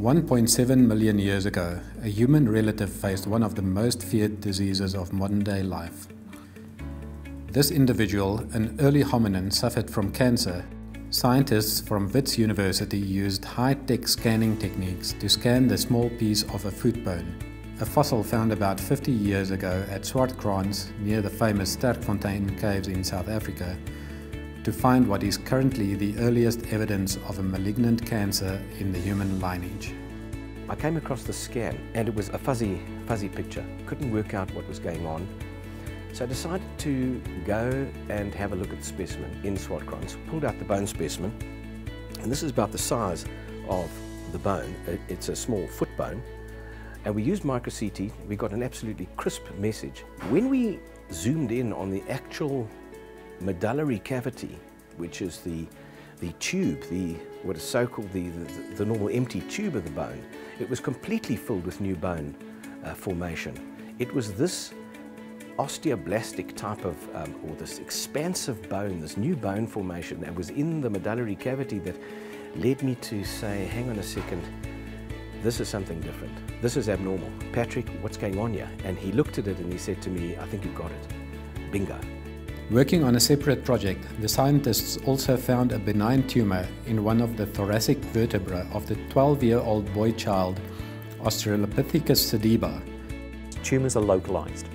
1.7 million years ago, a human relative faced one of the most feared diseases of modern day life. This individual, an early hominin, suffered from cancer. Scientists from Wits University used high tech scanning techniques to scan the small piece of a foot bone, a fossil found about 50 years ago at Swartkrans near the famous Sterkfontein caves in South Africa to find what is currently the earliest evidence of a malignant cancer in the human lineage. I came across the scan and it was a fuzzy, fuzzy picture. Couldn't work out what was going on. So I decided to go and have a look at the specimen in Swartkrans. Pulled out the bone specimen and this is about the size of the bone. It's a small foot bone and we used micro CT. We got an absolutely crisp message. When we zoomed in on the actual medullary cavity, which is the, the tube, the, what is so-called the, the, the, normal empty tube of the bone, it was completely filled with new bone uh, formation. It was this osteoblastic type of, um, or this expansive bone, this new bone formation that was in the medullary cavity that led me to say, hang on a second, this is something different. This is abnormal. Patrick, what's going on here? And he looked at it and he said to me, I think you've got it. Bingo. Working on a separate project, the scientists also found a benign tumor in one of the thoracic vertebrae of the 12-year-old boy child, Australopithecus sediba. Tumors are localized.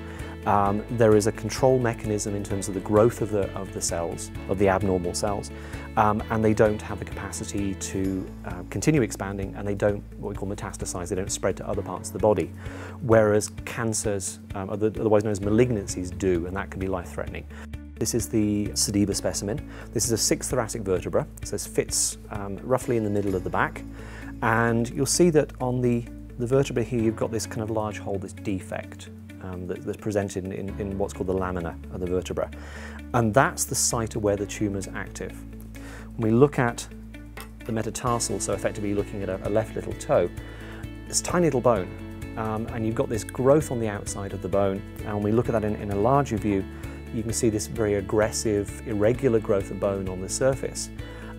Um, there is a control mechanism in terms of the growth of the, of the cells, of the abnormal cells, um, and they don't have the capacity to uh, continue expanding and they don't, what we call metastasize, they don't spread to other parts of the body. Whereas cancers, um, otherwise known as malignancies, do, and that can be life-threatening. This is the Sediba specimen. This is a sixth thoracic vertebra, so this fits um, roughly in the middle of the back. And you'll see that on the, the vertebra here, you've got this kind of large hole, this defect um, that, that's presented in, in, what's called the lamina of the vertebra. And that's the site of where the tumour is active. When we look at the metatarsal, so effectively looking at a, a left little toe, it's a tiny little bone. Um, and you've got this growth on the outside of the bone. And when we look at that in, in a larger view, you can see this very aggressive, irregular growth of bone on the surface.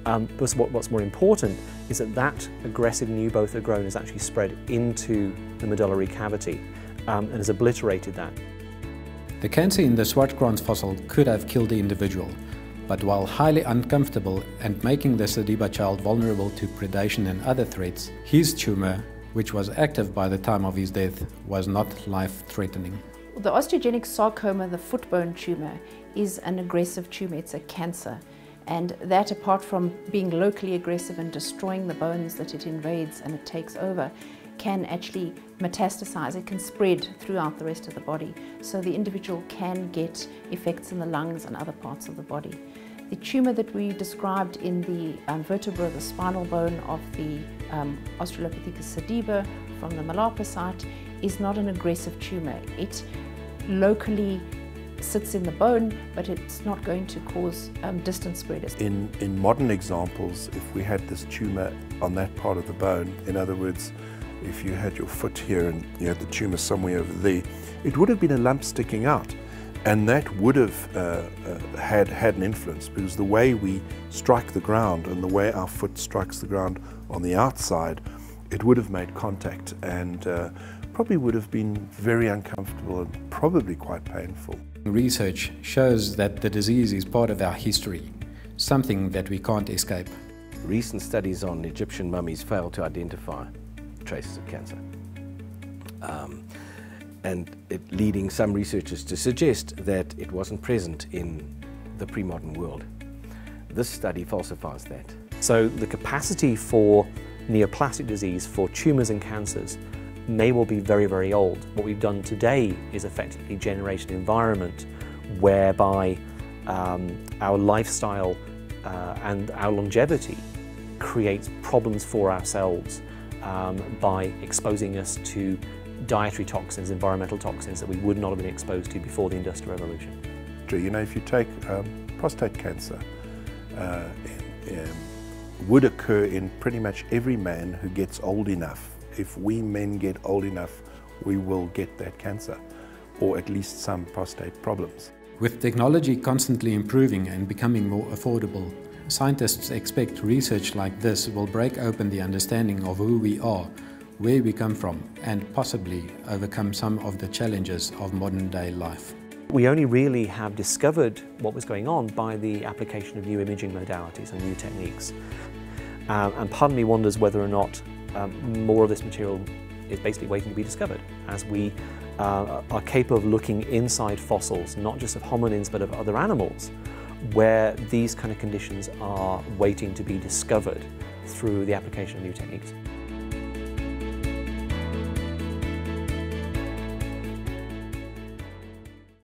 Um, but what, what's more important is that that aggressive new growth of grown has actually spread into the medullary cavity um, and has obliterated that. The cancer in the Swartkrans fossil could have killed the individual, but while highly uncomfortable and making the Sediba child vulnerable to predation and other threats, his tumor, which was active by the time of his death, was not life-threatening. The osteogenic sarcoma, the foot bone tumor, is an aggressive tumor. It's a cancer. And that, apart from being locally aggressive and destroying the bones that it invades and it takes over, can actually metastasize. It can spread throughout the rest of the body. So the individual can get effects in the lungs and other parts of the body. The tumor that we described in the um, vertebra, the spinal bone of the um, Australopithecus sediba from the Malapa site, is not an aggressive tumor. It locally sits in the bone, but it's not going to cause um, distant spread. In, in modern examples, if we had this tumor on that part of the bone, in other words, if you had your foot here and you had the tumor somewhere over there, it would have been a lump sticking out. And that would have uh, uh, had, had an influence because the way we strike the ground and the way our foot strikes the ground on the outside, it would have made contact and uh, probably would have been very uncomfortable and probably quite painful. Research shows that the disease is part of our history, something that we can't escape. Recent studies on Egyptian mummies fail to identify traces of cancer. Um, and it leading some researchers to suggest that it wasn't present in the pre-modern world. This study falsifies that. So the capacity for neoplastic disease, for tumours and cancers, may well be very, very old. What we've done today is effectively generate an environment whereby um, our lifestyle uh, and our longevity creates problems for ourselves um, by exposing us to dietary toxins, environmental toxins that we would not have been exposed to before the Industrial Revolution. You know, if you take um, prostate cancer, uh, would occur in pretty much every man who gets old enough if we men get old enough, we will get that cancer, or at least some prostate problems. With technology constantly improving and becoming more affordable, Scientists expect research like this will break open the understanding of who we are, where we come from, and possibly overcome some of the challenges of modern day life. We only really have discovered what was going on by the application of new imaging modalities and new techniques. Um, and part of me wonders whether or not um, more of this material is basically waiting to be discovered as we uh, are capable of looking inside fossils, not just of hominins but of other animals, where these kind of conditions are waiting to be discovered through the application of new techniques.